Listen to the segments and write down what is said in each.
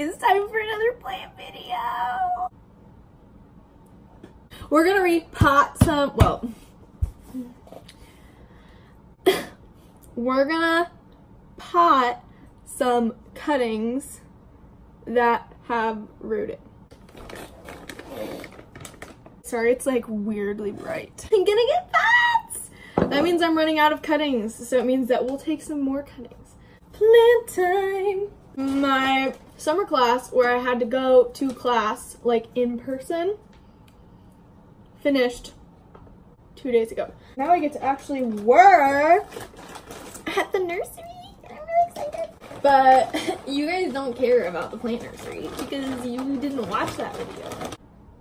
It's time for another plant video. We're gonna repot some, well, we're gonna pot some cuttings that have rooted. Sorry, it's like weirdly bright. I'm gonna get pots! That means I'm running out of cuttings, so it means that we'll take some more cuttings. Plant time! My summer class, where I had to go to class, like in person, finished two days ago. Now I get to actually work at the nursery. I'm really excited. But you guys don't care about the plant nursery because you didn't watch that video.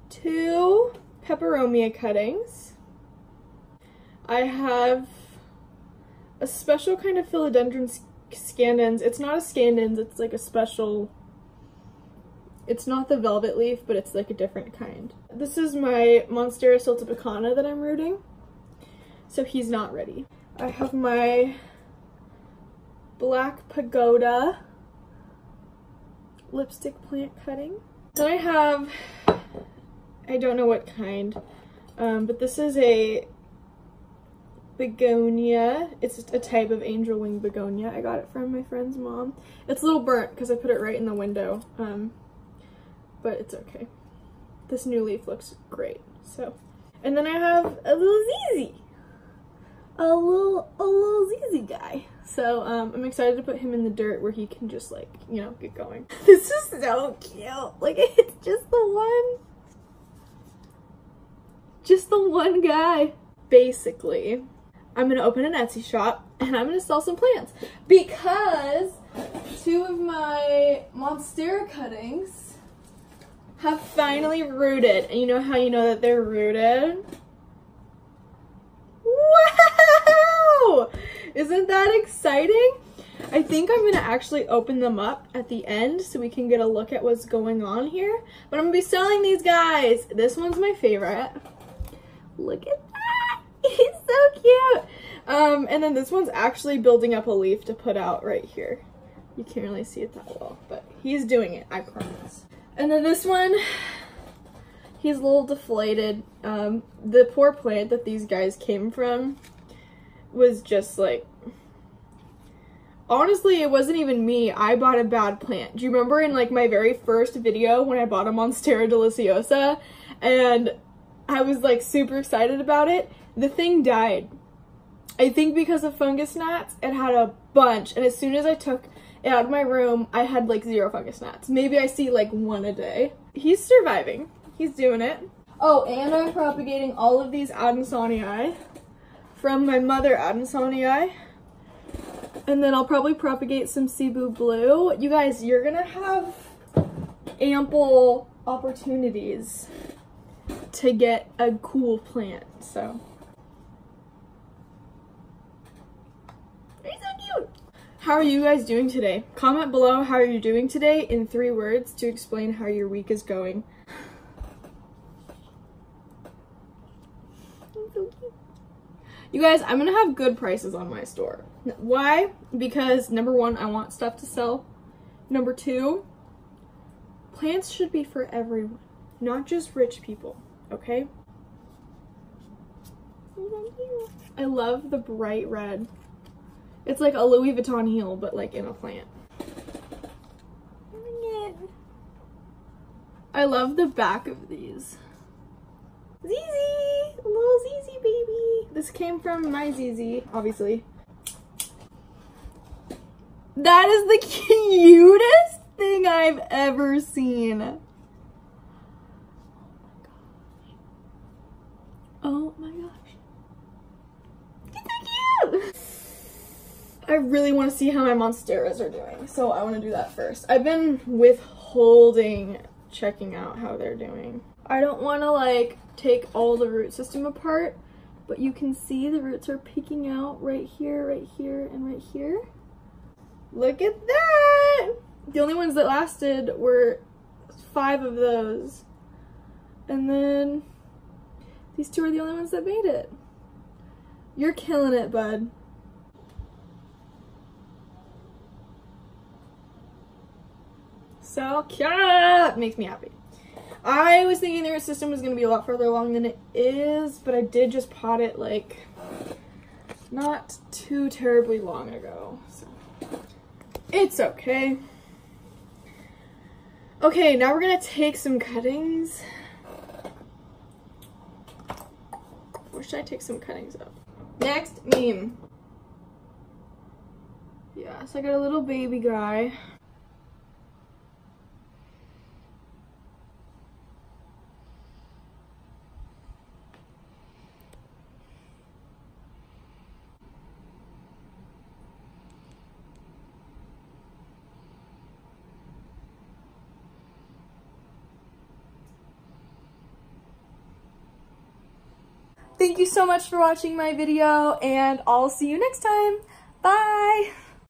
Two peperomia cuttings. I have a special kind of philodendron scandens. It's not a scandens, it's like a special it's not the velvet leaf, but it's like a different kind. This is my Monstera siltepecana that I'm rooting. So he's not ready. I have my Black Pagoda lipstick plant cutting. Then I have, I don't know what kind, um, but this is a begonia. It's a type of angel wing begonia. I got it from my friend's mom. It's a little burnt because I put it right in the window, um, but it's okay. This new leaf looks great, so. And then I have a little ZZ. A little, a little ZZ guy. So um, I'm excited to put him in the dirt where he can just like, you know, get going. This is so cute. Like it's just the one, just the one guy. Basically, I'm gonna open an Etsy shop and I'm gonna sell some plants because two of my Monstera cuttings have finally rooted. And you know how you know that they're rooted? Wow! Isn't that exciting? I think I'm gonna actually open them up at the end so we can get a look at what's going on here. But I'm gonna be selling these guys. This one's my favorite. Look at that! He's so cute! Um, and then this one's actually building up a leaf to put out right here. You can't really see it that well, but he's doing it, I promise. And then this one, he's a little deflated. Um, the poor plant that these guys came from was just like, honestly, it wasn't even me. I bought a bad plant. Do you remember in like my very first video when I bought a Monstera deliciosa and I was like super excited about it? The thing died. I think because of fungus gnats, it had a bunch. And as soon as I took it out of my room, I had like zero fungus gnats. Maybe I see like one a day. He's surviving. He's doing it. Oh, and I'm propagating all of these Adansonii from my mother Adansonii. And then I'll probably propagate some Cebu Blue. You guys, you're gonna have ample opportunities to get a cool plant, so. He's so cute! How are you guys doing today? Comment below how are you're doing today in three words to explain how your week is going. You guys, I'm gonna have good prices on my store. Why? Because number one, I want stuff to sell. Number two, plants should be for everyone, not just rich people, okay? I love the bright red. It's like a Louis Vuitton heel, but like in a plant. I love the back of these. ZZ! Little ZZ baby! This came from my ZZ, obviously. That is the cutest thing I've ever seen. Oh my gosh. Oh It's so cute! I really want to see how my Monsteras are doing, so I want to do that first. I've been withholding checking out how they're doing. I don't want to like take all the root system apart, but you can see the roots are peeking out right here, right here, and right here. Look at that! The only ones that lasted were five of those. And then these two are the only ones that made it. You're killing it, bud. So cute! Makes me happy. I was thinking their system was going to be a lot further along than it is, but I did just pot it like not too terribly long ago. So it's okay. Okay, now we're going to take some cuttings. Where should I take some cuttings of? Next meme. Yes, I got a little baby guy. Thank you so much for watching my video, and I'll see you next time. Bye!